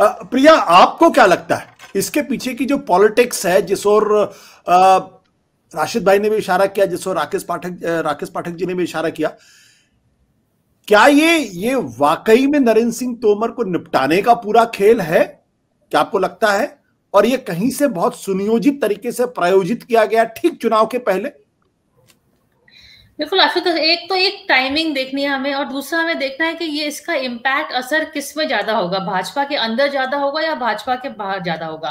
प्रिया, आपको क्या लगता है? इसके पीछे की जो पॉलिटिक्स है, जिस और राशिद भाई ने भी इशारा किया, जिस और राकेश पाठक राकेश पाठक जी ने भी इशारा किया, क्या ये ये वाकई में नरेंद्र सिंह तोमर को निपटाने का पूरा खेल है? क्या आपको लगता है? और ये कहीं से बहुत सुनियोजित तरीके से प्रायोजित किया गया, ठीक चुनाव के पहले? बिल्कुल आशुत एक तो एक टाइमिंग देखनी है हमें और दूसरा हमें देखना है कि ये इसका इम्पैक्ट असर किसमें ज़्यादा होगा? भाजपा के अंदर ज़्यादा होगा या भाजपा के बाहर ज़्यादा होगा?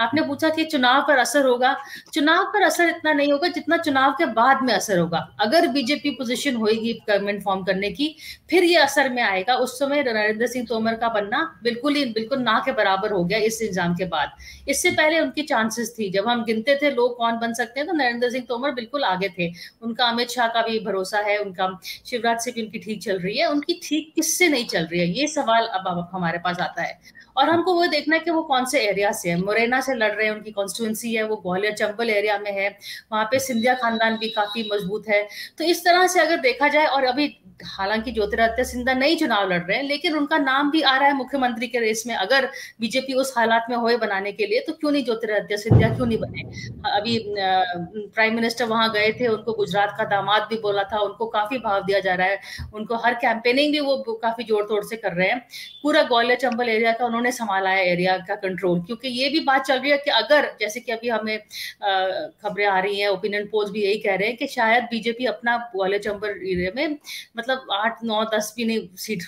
आपने पूछा कि चुनाव पर असर होगा। चुनाव पर असर इतना नहीं होगा जितना चुनाव के बाद में असर होगा। अगर बीजेपी पोजिशन होगी गवर्नमेंट फॉर्म करने की, फिर ये असर में आएगा। उस समय नरेंद्र सिंह तोमर का बनना बिल्कुल ही, बिल्कुल ना के बराबर हो गया इस इंजाम के बाद। इससे पहले उनकी चांसेस थी। जब हम गिनते थे, लोग कौन बन सकते हैं? तो नरेंद्र सिंह तोमर बिल्कुल आगे थे। उनका अमित शाह का भी भी भरोसा है, उनका शिवराज से भी उनकी ठीक चल रही है। उनकी ठीक किससे नहीं चल रही है? ये सवाल अब अब हमारे पास आता है। और हमको वो देखना है कि वो कौन से एरिया से है? मुरैना से लड़ रहे हैं, उनकी कॉन्स्टिट्यूंसी है, वो ग्वालियर चंबल एरिया में है। वहाँ पे सिंधिया खानदान भी काफ़ी मज़बूत है। तो इस तरह से अगर देखा जाए, और अभी हालाँकि ज्योतिरादित्य सिंधिया नई चुनाव लड़ रहे हैं, लेकिन उनका नाम भी आ रहा है मुख्यमंत्री के रेस में। अगर बीजेपी उस हालात में होए बनाने के लिए तो क्यों नहीं ज्योतिरादित्य सिंधिया क्यों नहीं बने? अभी प्राइम मिनिस्टर वहाँ गए थे, उनको गुजरात का दामाद भी बोला था उनको काफ़ी भाव दिया जा रहा है। उनको हर कैंपेनिंग भी वो काफ़ी जोड़ तोड़ से कर रहे हैं। पूरा ग्वालियर चंबल एरिया का उन्होंने संभाला है एरिया का कंट्रोल क्योंकि ये भी बात चल रही है कि अगर जैसे कि अभी हमें खबरें आ रही हैं ओपिनियन पोल्स भी यही कह रहे हैं कि शायद बीजेपी अपना ग्वालियर चंबल एरिया में मतलब आठ नौ दस भी नहीं सीट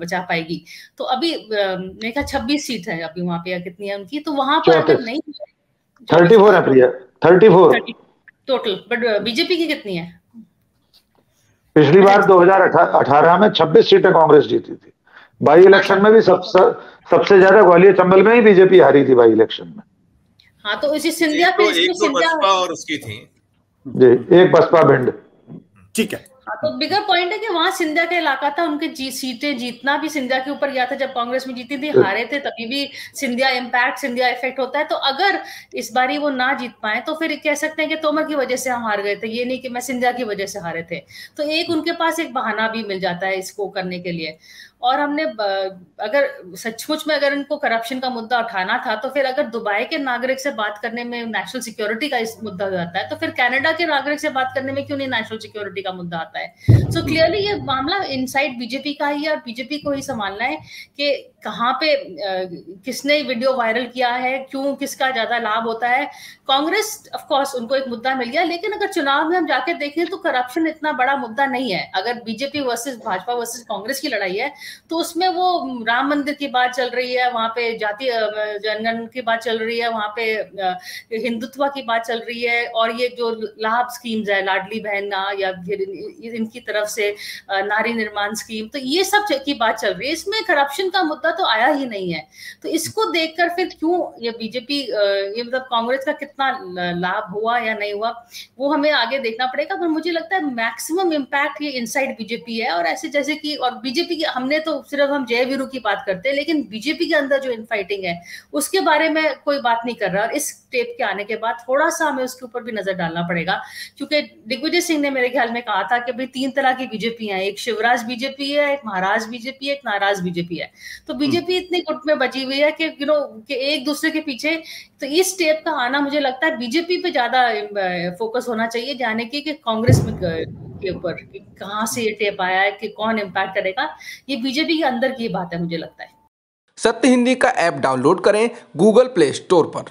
बचा पाएगी। तो अभी मेरे ख्याल छब्बीस सीट है अभी वहाँ पे कितनी है उनकी तो वहाँ पर अगर नहीं थर्टी फोर है Priya. Thirty four. Total but BJP की कितनी है? पिछली बार 2018 में 26 सीटें कांग्रेस जीती थी। बाई इलेक्शन में भी सबसे सबसे ज़्यादा ग्वालियर चंबल में ही बीजेपी हारी थी बाई इलेक्शन में। हाँ तो इसी सिंधिया पे तो एक तो बसपा और उसकी थी। जी एक बसपा भिंड। ठीक हाँ, तो बिगर पॉइंट है कि वहाँ सिंधिया का इलाका था उनके जी, सीटें जीतना भी सिंधिया के ऊपर गया था जब कांग्रेस में जीती थी हारे थे तभी भी सिंधिया इम्पैक्ट सिंधिया इफ़ेक्ट होता है। तो अगर इस बारी वो ना जीत पाए तो फिर कह सकते हैं कि तोमर की वजह से हम हार गए थे ये नहीं कि मैं सिंधिया की वजह से हारे थे। तो एक उनके पास एक बहाना भी मिल जाता है इसको करने के लिए। और हमने अगर सचमुच में अगर इनको करप्शन का मुद्दा उठाना था तो फिर अगर दुबई के नागरिक से बात करने में नेशनल सिक्योरिटी का इस मुद्दा हो जाता है तो फिर कनाडा के नागरिक से बात करने में क्यों नहीं नेशनल सिक्योरिटी का मुद्दा आता है? सो so क्लियरली ये मामला इनसाइड बीजेपी का ही है और बीजेपी को ही संभालना है कि कहाँ पे किसने वीडियो वायरल किया है, क्यों किसका ज़्यादा लाभ होता है? कांग्रेस ऑफ़ कोर्स उनको एक मुद्दा मिल गया, लेकिन अगर चुनाव में हम जाके देखें तो करप्शन इतना बड़ा मुद्दा नहीं है। अगर BJP versus Bhajpa versus Congress की लड़ाई है तो उसमें वो राम मंदिर की बात चल रही है, वहाँ पे जाति जनगण की बात चल रही है, वहाँ पे हिंदुत्व की बात चल रही है, और ये जो लाभ स्कीम्स है, लाडली बहना या फिर इनकी तरफ़ से नारी निर्माण स्कीम तो ये सब की बात चल रही है। इसमें करप्शन का मुद्दा तो आया ही नहीं है। तो इसको देखकर फिर क्यों ये बीजेपी ये मतलब कांग्रेस का कितना लाभ हुआ या नहीं हुआ, वो हमें आगे देखना पड़ेगा। पर मुझे लगता है मैक्सिमम इम्पैक्ट ये इनसाइड बीजेपी है और ऐसे जैसे कि, और बीजेपी की, हमने तो सिर्फ़ हम जय वीरू की बात करते हैं, लेकिन बीजेपी के अंदर जो इनफाइटिंग है, उसके बारे में कोई बात नहीं कर रहा और इस टेप के आने के बाद थोड़ा सा हमें उसके ऊपर भी नज़र डालना पड़ेगा। क्योंकि दिग्विजय सिंह ने मेरे ख्याल में कहा था कि भाई तीन तरह की बीजेपी है, एक शिवराज बीजेपी है, एक महाराज बीजेपी है, एक नाराज़ बीजेपी है। तो बीजेपी इतनी गुट में बची हुई है कि यू नो कि एक दूसरे के पीछे तो इस स्टेप का आना मुझे लगता है बीजेपी पे ज़्यादा फोकस होना चाहिए जाने की कि कांग्रेस में के ऊपर कहाँ से ये टेप आया है कि कौन इम्पैक्ट करेगा ये बीजेपी के अंदर की बात है मुझे लगता है। सत्य हिंदी का ऐप डाउनलोड करें गूगल प्ले स्टोर पर।